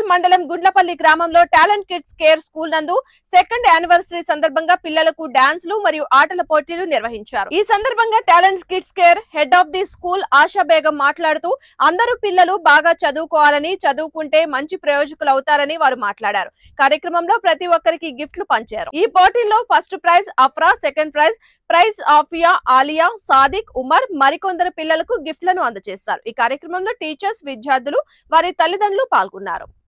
మేడ్చల్ మండలం గుండ్లపల్లి గ్రామంలో talent kids care school నందు సెకండ్ యానివర్సరీ సందర్భంగా పిల్లలకు డాన్స్లు మరియు ఆటల పోటీలు నిర్వహించారు. ఈ సందర్భంగా talent kids care head of the school Asha Begum మాట్లాడుతూ అందరూ పిల్లలు బాగా చదువుకోవాలని చదువుకుంటే మంచి ప్రయోజకులు అవుతారని వారు మాట్లాడారు. కార్యక్రమంలో ప్రతి ఒక్కరికి గిఫ్ట్లు పంచారు. ఈ పోటీల్లో first prize Afra second prize prize Afiya Aliya Sadiq Umar మరికొందరు పిల్లలకు గిఫ్ట్లను అందజేస్తారు ఈ కార్యక్రమంలో టీచర్స్ విద్యార్థులు వారి తల్లిదండ్రులు పాల్గొన్నారు.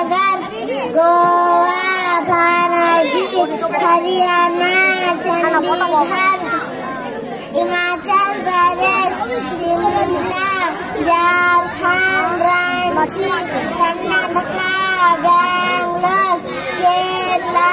मगर गोवा पणजी हरियाणा चंडीगढ़ हिमाचल प्रदेश शिमला झारखंड रांची कर्नाटका बैंगलोर केरला